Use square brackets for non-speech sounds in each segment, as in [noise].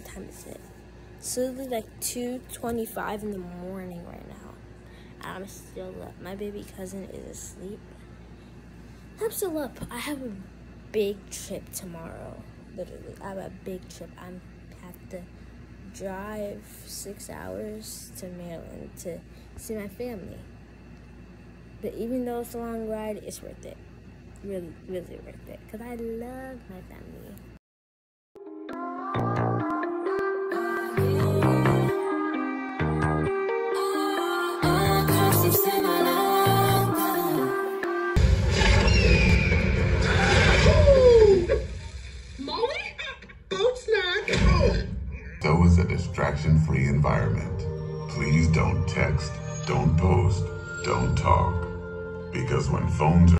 what time is it? So it's like 2.25 in the morning right now. I'm still up. My baby cousin is asleep. I'm still up. I have a big trip tomorrow. Literally, I have a big trip. I have to drive six hours to Maryland to see my family. But even though it's a long ride, it's worth it. Really, really worth it. Because I love my family. Distraction-free environment. Please don't text, don't post, don't talk. Because when phones are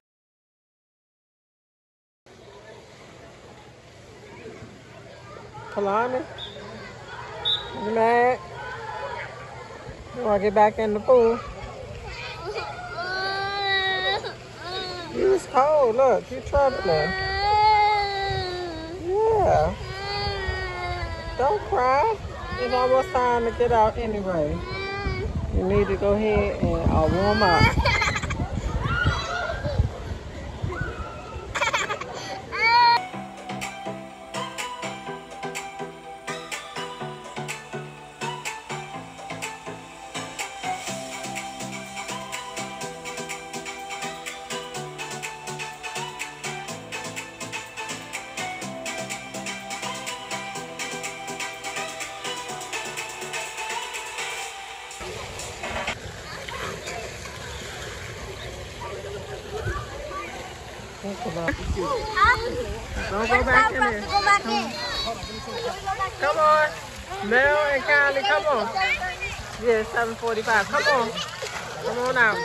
Kalani, you mad? You want to get back in the pool? You was cold. Look, you troubling. Yeah. Don't cry. It's almost time to get out anyway. You need to go ahead and uh, warm up. Don't go back in there. Come on. Mel and Kylie, come on. Yeah, 745. Come on. Come on out.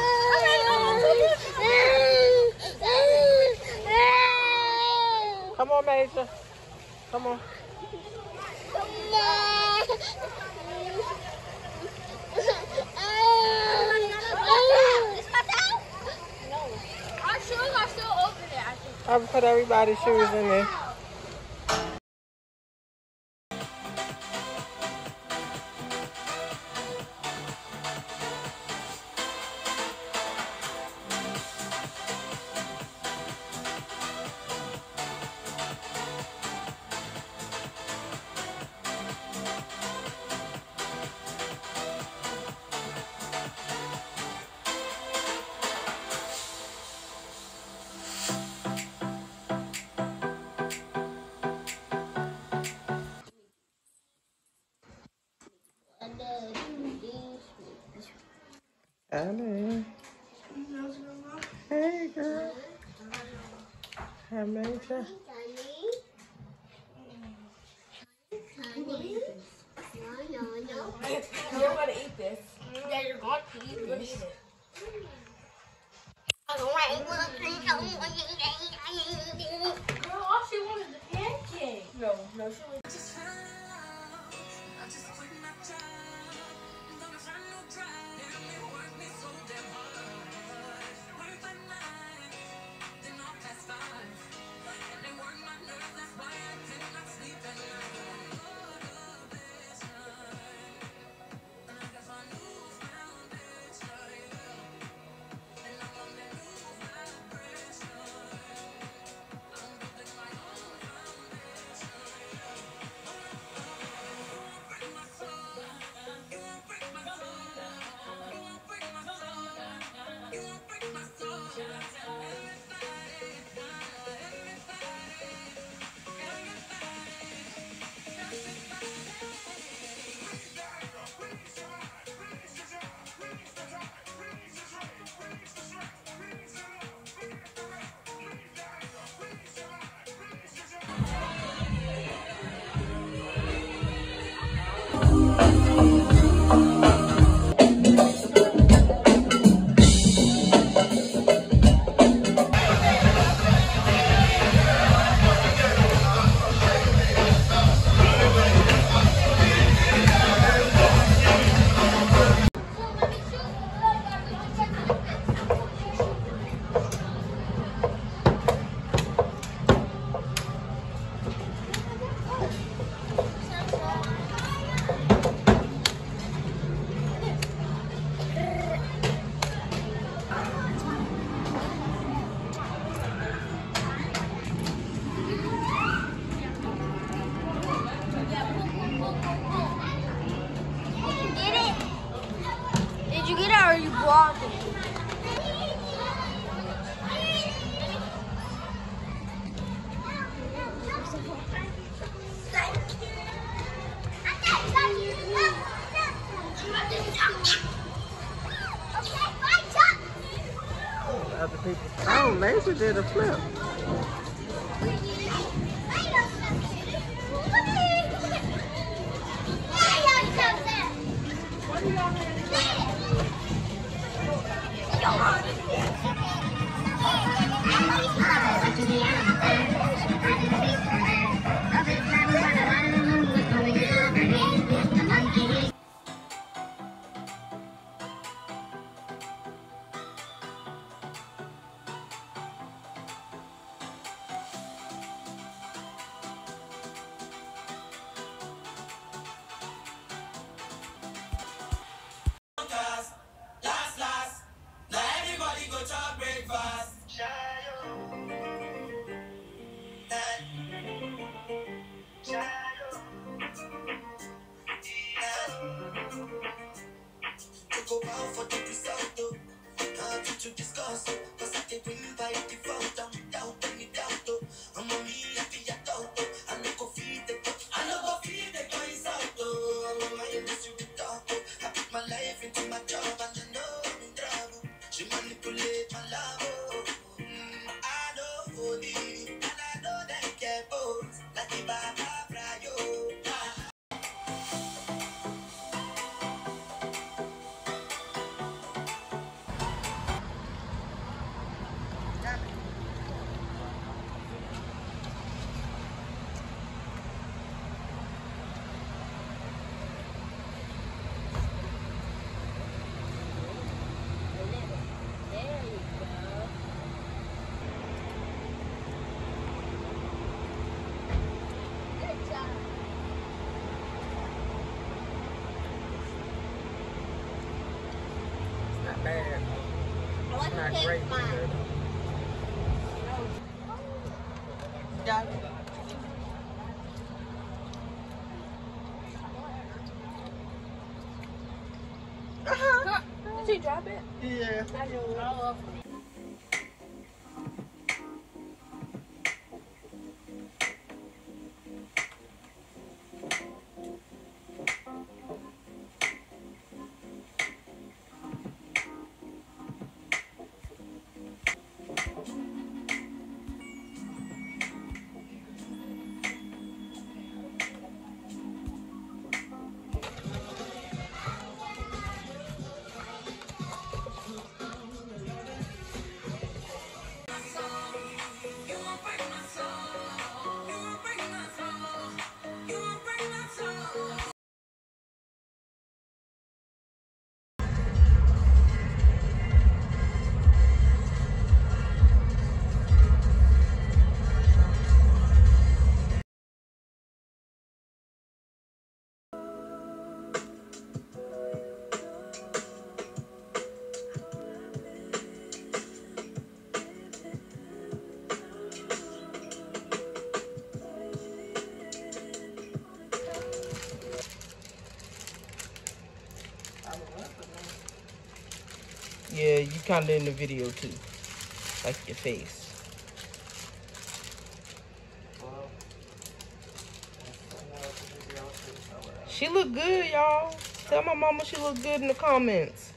Come on, Major. Come on. Our shoes are still over there, I think. I've put everybody's shoes in there. Ellie. Hey, girl. Hi, Major. You're Lazy did a flip. For the result. Nothing to discuss, great. good. Uh-huh. Did you drop it? Yeah. You kind of in the video too. Like your face. She look good, y'all. Tell my mama she look good in the comments.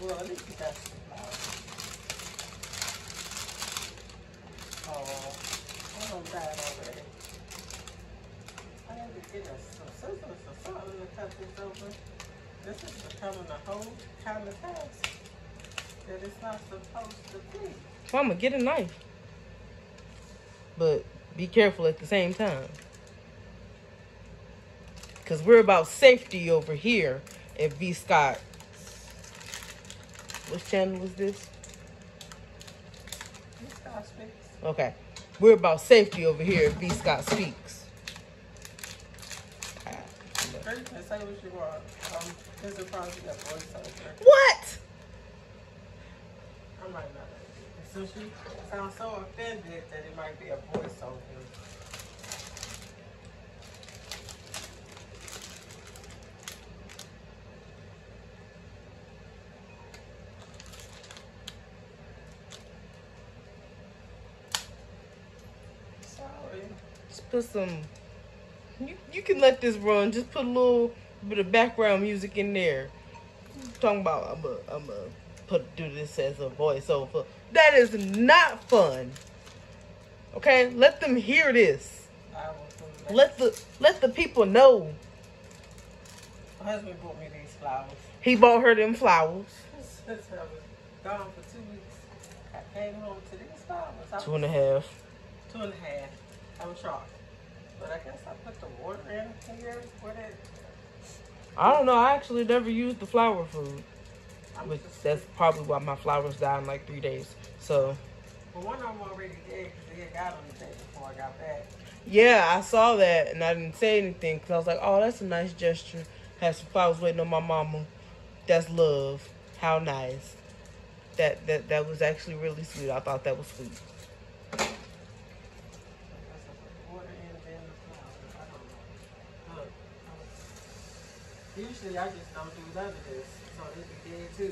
Well, at least you got some flowers. Oh, I don't die already. I had to get us some scissors or something to cut this open. This is becoming a kind of task that it's not supposed to be. Mama, get a knife. But be careful at the same time. Because we're about safety over here at V Scott. Which channel is this? This guy speaks. Okay. We're about safety over here at V Scott Speaks. say what you want. Um, this will. What? I might not. So she sounds so offended that it might be a voiceover. Sorry. Just put some you you can let this run. Just put a little bit of background music in there. Talking about I'm a I'm a put do this as a voiceover. That is not fun. Okay, let them hear this. I was gonna Let the let the people know My husband bought me these flowers. he bought her them flowers. [laughs] I was gone for two weeks, I came home to these flowers. Two and a half. Two and a half. I was shocked. But I guess I put the water in here with it. I don't know. I actually never used the flower food, which that's probably why my flowers died in like three days. So but one of them already dead because they had got them the before I got back. yeah, I saw that and I didn't say anything because I was like, oh, that's a nice gesture. Had some flowers waiting on my mama. That's love. How nice. That that that was actually really sweet. I thought that was sweet. I guess I put the water in and then the flowers. I don't know. Look. I was- Usually I just don't do none of this. So they be dead too. In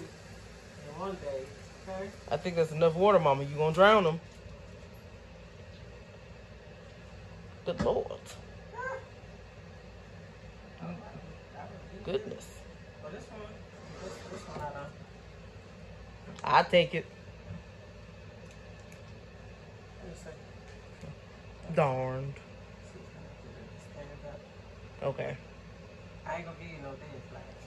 one day. Okay? I think that's enough water, mama. You gonna drown them? Good lord. I would do this. Goodness. But this one, this, this one I. I take it. Let me see. Darned. See if I can get it to stand up. Okay. I ain't gonna give you no dead flags.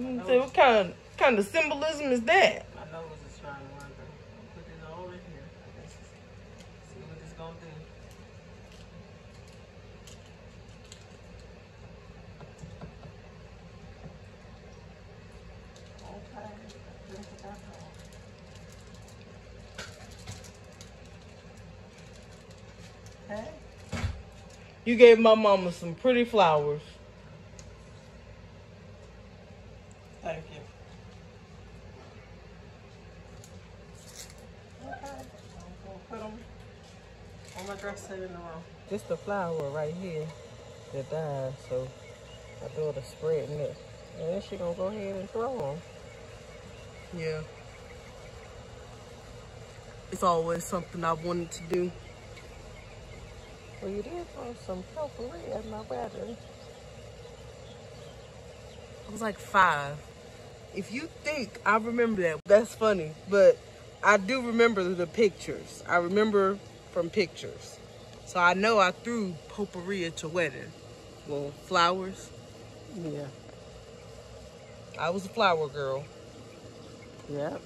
Mm, So what nose, kind kind of symbolism is that? my nose is trying to wander. I'm putting it all in here. I guess. See what it's gonna do. Okay. Drink it back off. Okay. You gave my mama some pretty flowers. Thank you. Okay, I'm gonna put them on my dresser in the room. This the flower right here that died, so my daughter spreading it. And then she gonna go ahead and throw them. Yeah. It's always something I wanted to do. Well, you did throw some potpourri at my wedding. I was like five. If you think I remember that, that's funny. But I do remember the pictures. I remember from pictures. So I know I threw potpourri at your wedding. Well, flowers. Yeah. I was a flower girl. Yep.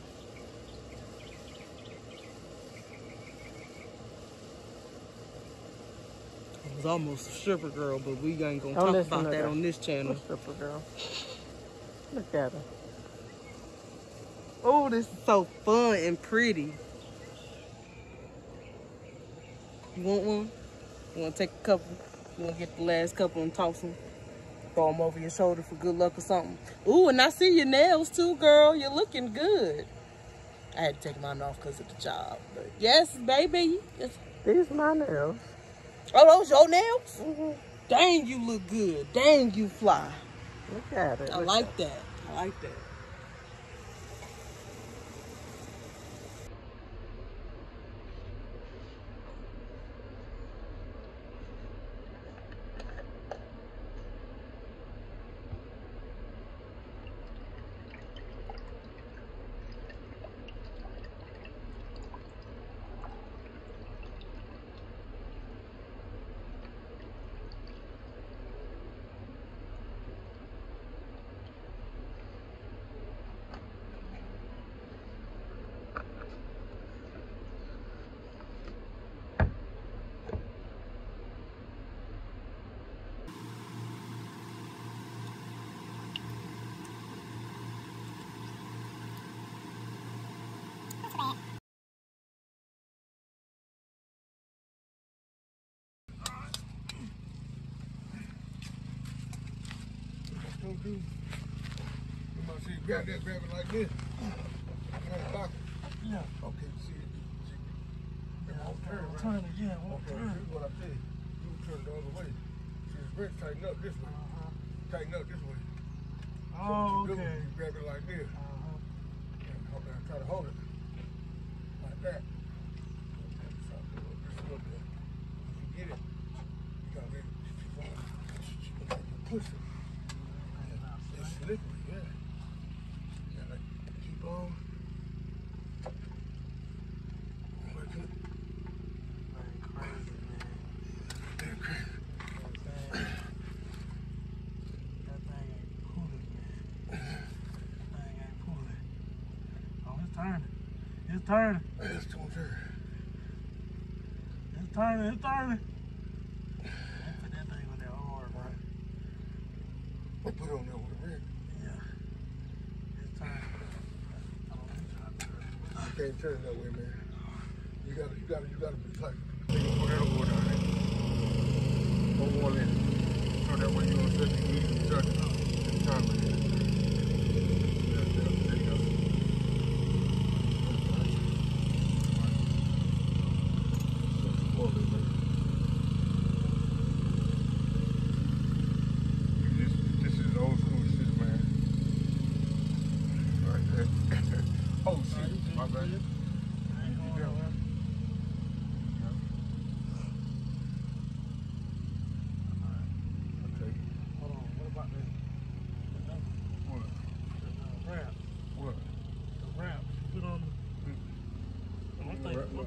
I was almost a stripper girl, but we ain't gonna Don't talk about that that. on this channel. Stripper girl. Look at her. Oh, this is so fun and pretty. You want one? You want to take a couple? You want to get the last couple and toss them? Throw them over your shoulder for good luck or something. Ooh, and I see your nails too, girl. You're looking good. I had to take mine off because of the job. But yes, baby. Yes. These my nails. Oh, those your nails? Mm-hmm. Dang, you look good. Dang, you fly. Look at it. I like that. I like that. Do. You must see, grab that, grab it like this. Back. Yeah. Okay, see it. See it. Yeah, I'll turn, right? Turn it, yeah. Won't Okay, turn. here's what I say. You turn it the other way. See, it's very tighten up this way. Tighten up this way. So what Oh, you do, okay. You grab it like this. Uh-huh. Uh-huh. And hold try to hold it. Like that. Try to do it just a little bit. If you get it, push it. It's slippery, yeah. Yeah, like, keep on. Working. They're crazy. It's turning. It's too much air. It's turning. It's turning. Put that thing on there hard, bro. I put it on there with a rig. Yeah. It's turning. You can't turn it that way, man. You gotta, you gotta, you gotta be tight. You can put that over down there. One more in. So that way you don't set the heat and touch it. It's time for it. That's it. There you go. That's all it, man. This, this is old school shit, man. Right there. oh, shit. My bad. Yeah. Okay. Hold on. What about this? What? The ramp. What? The ramp. Put on. I'm thinking.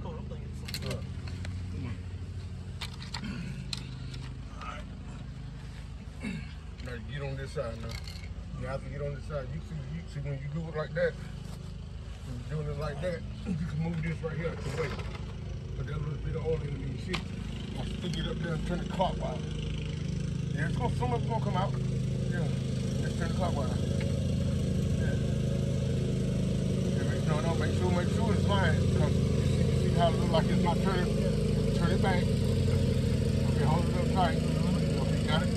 I'm thinking get on this side now. You have to get on this side. You see, you see when you do it like that, doing it like that, [clears throat] you can move this right here out the way. Put that little bit of oil in it, you see. I'll stick it up there and turn it clockwise. Yeah, it's gonna, some of it's gonna come out. Yeah, just turn it clockwise. Yeah. yeah no, no, make sure, make sure it's lined. Cause you see, how it looks like it's not turning. Turn it back. Okay, hold it up tight. Okay, got it?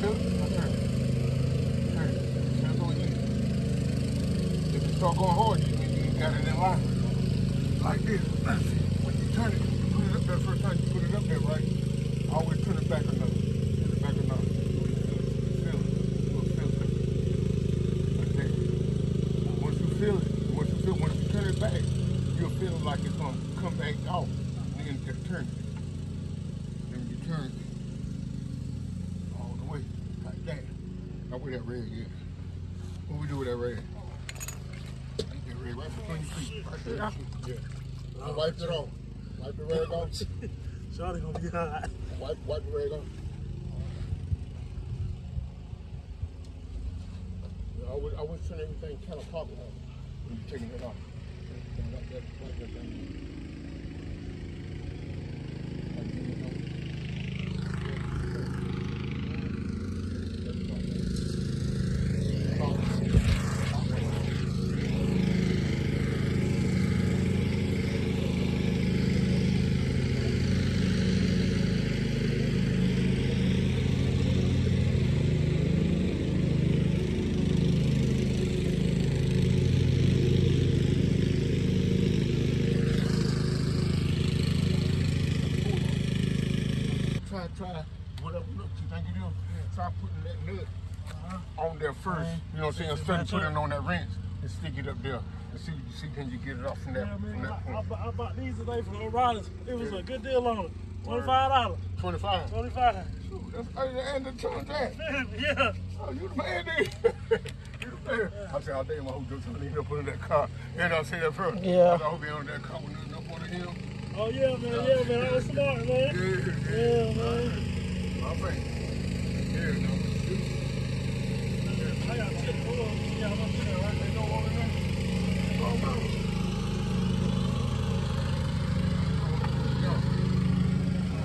Feel it? Now turn it. Turn it. That's all you need. If you start going hard, got it in line. Like this. When you turn it, you put it up there first time you put it up there, right? Always turn it back enough. Turn it back enough. Feel it. Feel it. Once you feel it, once you feel, once you turn it back, you'll feel like it's gonna come back out. Then just turn it. Then you turn it all the way, like that. Now where that red is? What we do with that red? Keep that red right between Yeah. I wipe it off. Wipe the rag off. Shawty gonna be hot. Wipe, wipe the rag off. Yeah, I would, I would turn everything kind of you're taking it off. Try, try, whatever look you think it is, try putting that nut uh-huh. on there first. Uh-huh. You know what I'm saying? Instead of putting it on that wrench and stick it up there. And see, see, can you get it off from that, Yeah, from man. that I, I, bought- I bought these today from O'Reilly's. It was a good deal on it. Twenty-five dollars. 25. Twenty-five. That's, hey, and the turn that. [laughs] yeah. Oh, you the man, dude. [laughs] you the man. I said, oh, damn, I hope those son end up put in that car. And I said that first. Yeah. I said, I hope he on that car with nothing up on him. Oh yeah, man. Yeah, man. I was smart, man. Yeah, Yeah, man. My friend. Yeah, no. I got tip. Hold on. Yeah, I'm up there, right? They don't want to know. Oh, no.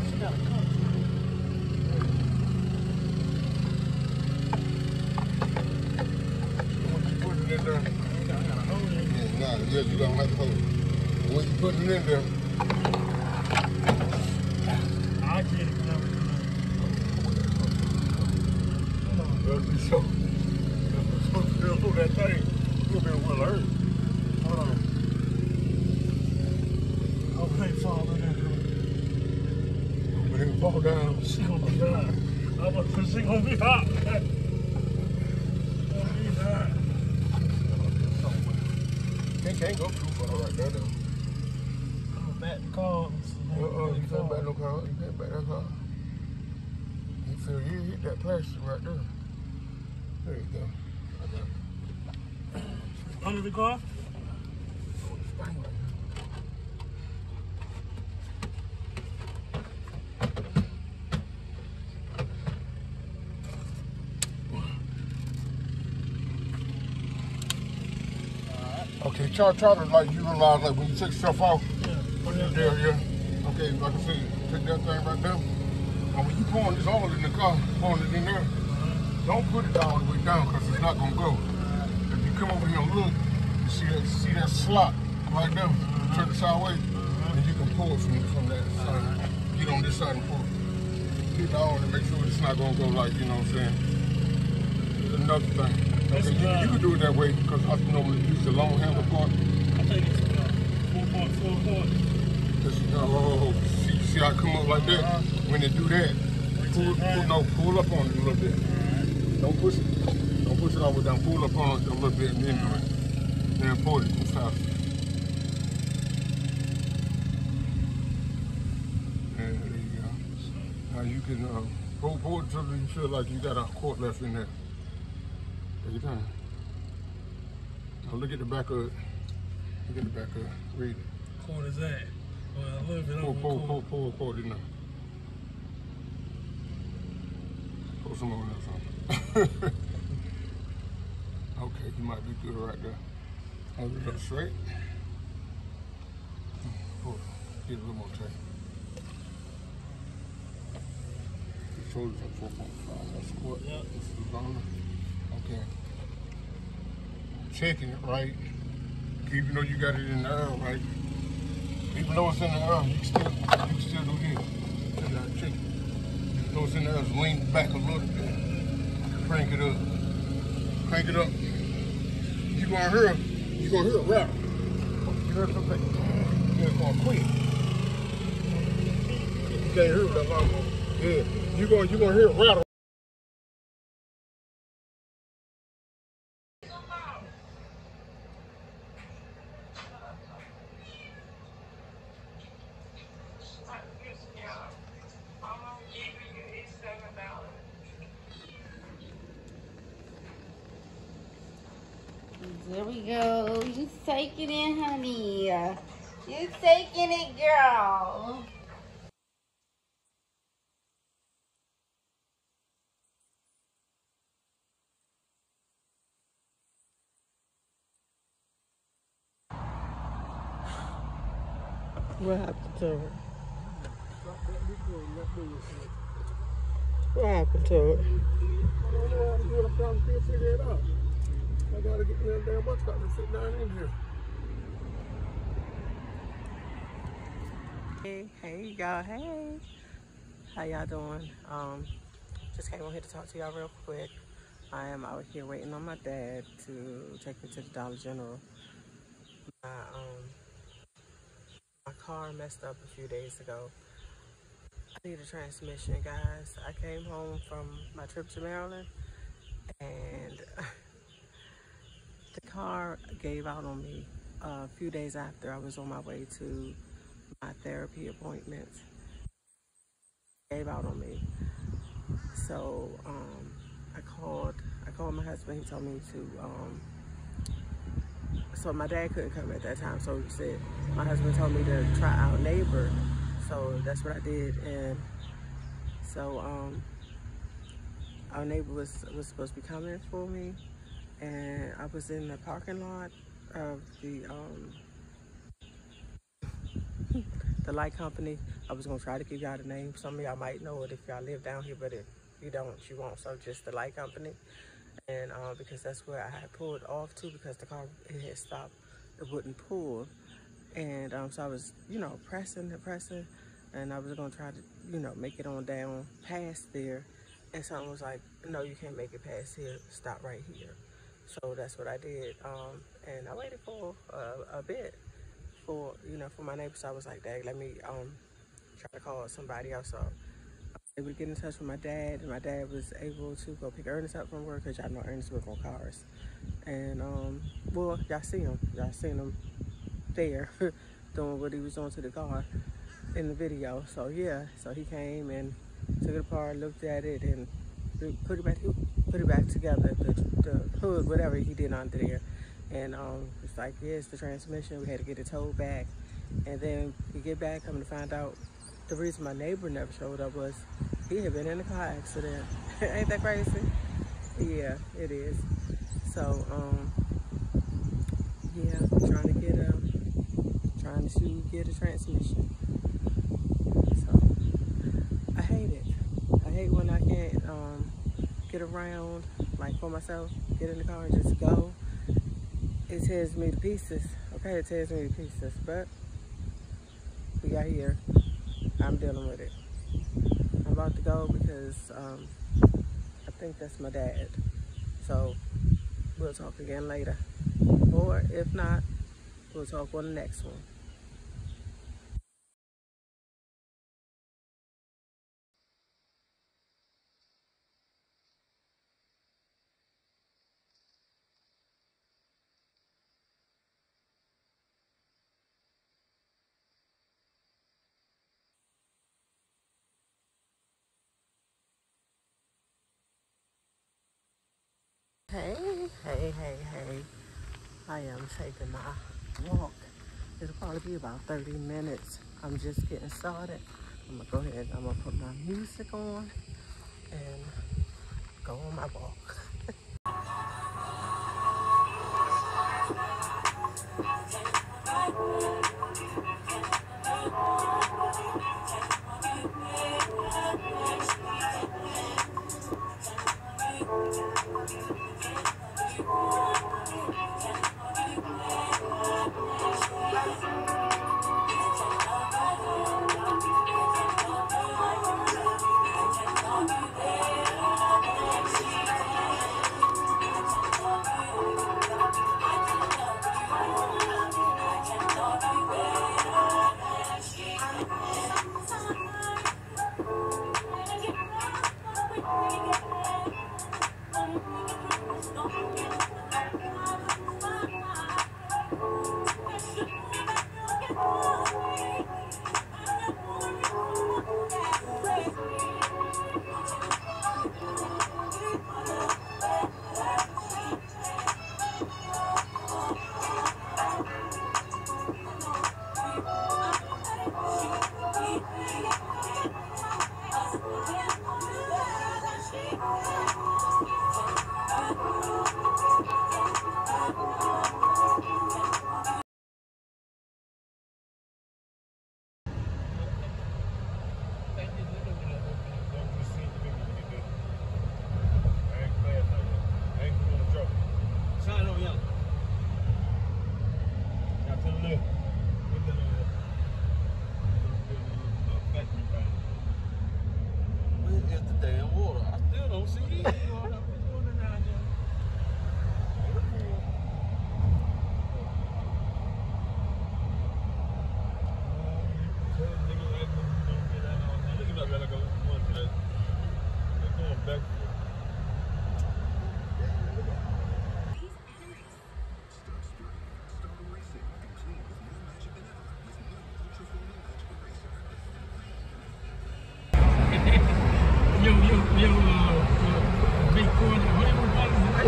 She got a cut. When you put it What you putting in there, I got a hole in it. yeah, nah, yeah, you don't have to hold it. When you put it in there, I get it. man. Hold on. that'll be so. So still through that thing, you'll be well earned. Hold on. Oh, they fall in there. But it fall down. She gonna be hot. I'm about to she gonna be hot. Gonna be hot. Can't, can't go too far right there, though. I'm back the car. Uh-uh, you can't back no car. You can't back that car. You feel you hit that plastic right there. There you go. I got it. Under the car? Oh, it's fine right now. Okay, try, try to like utilize like when you take stuff off. Yeah. Put Yeah, that yeah. Okay, like I said, take that thing right there. And when you pouring this oil in the car, pouring it in there, mm-hmm. don't put it all the way down because it's not gonna go. If you come over here and look, you see that see that slot right there, mm-hmm. turn it sideways, mm-hmm. and you can pull it from, from that side. Get on this side and pull it. Get the oil and make sure it's not gonna go like, you know what I'm saying? Another thing. That's you, you can do it that way because I normally use the long handle part. I think it's uh, four point four point. Just, oh, see, see how I come up like that? When they do that, pull, pull, no, pull up on it a little bit. Don't push it. Don't push it all the way down. Pull up on it a little bit and then do it. Then pull it. It's fast. And there you go. Now you can uh, pull, pull it till you feel like you got a quart left in there. Take your time. Now look at the back of it. Look at the back of it. Read it. What is that? Well, a little bit Pull, pull, pull, pull, pull it in. Pull some more in there, son. okay, you might be good right there. Hold it up straight. Pull it. Get a little more tight. Your shoulders are 4.5. That's squat. Yeah. This is longer. Okay. Checking it right. Even though you got it in the air, right? Even though it's in the air, you can still, you can still do this. It out, check it. Even though it's in the air, just lean back a little bit. Crank it up. Crank it up. You gonna hear, you gonna hear a rattle. You heard something? Yeah, it's gonna quit. You can't hear it that long. Yeah, you gonna, you gonna hear a rattle. There we go. You take it in, honey. You taking girl. What happened to it? What happened to out. I gotta get me a damn bus stop and sit down in here. Hey, hey y'all, hey. How y'all doing? Um, just came on here to talk to y'all real quick. I am out here waiting on my dad to take me to the Dollar General. My, um, my car messed up a few days ago. I need a transmission, guys. I came home from my trip to Maryland and [laughs] the car gave out on me a few days after I was on my way to my therapy appointments. Gave out on me. So um, I called. I called my husband. He told me to. Um, so my dad couldn't come at that time. So he said my husband told me to try out neighbor. So that's what I did. And so um, our neighbor was was supposed to be coming for me, and I was in the parking lot of the um, the light company. I was gonna try to give y'all the name. Some of y'all might know it if y'all live down here, but if you don't, you won't. So just the light company, and uh, because that's where I had pulled off to because the car it had stopped, it wouldn't pull, and um, so I was you know pressing and pressing, and I was gonna try to you know make it on down past there, and someone was like, no, you can't make it past here. Stop right here. So that's what I did, um, and I waited for a, a bit for you know for my neighbor. So I was like, Dad, let me um try to call somebody else. So I was able to get in touch with my dad, and my dad was able to go pick Ernest up from work because y'all know Ernest work on cars. And um, well, y'all see him, y'all seen him there [laughs] doing what he was doing to the car in the video. So yeah, so he came and took it apart, looked at it, and put it back, put it back together, the, the hood, whatever he did under there. And um, like, it's the transmission. We had to get it towed back. And then we get back, coming to find out the reason my neighbor never showed up was he had been in a car accident. [laughs] Ain't that crazy? Yeah, it is. So, um, yeah, trying to get a, trying to get a transmission. So, I hate it. I hate when I can't um, get around, like for myself, get in the car and just go. It tears me to pieces. Okay, it tears me to pieces, but we got here. I'm dealing with it. I'm about to go because um, I think that's my dad. So we'll talk again later. Or if not, we'll talk on the next one. Hey, hey, hey, hey. I am taking my walk. It'll probably be about 30 minutes. I'm just getting started. I'm gonna go ahead, I'm gonna put my music on and go on my walk.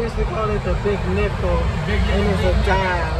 Used to call it the big nickel, and it's a dime.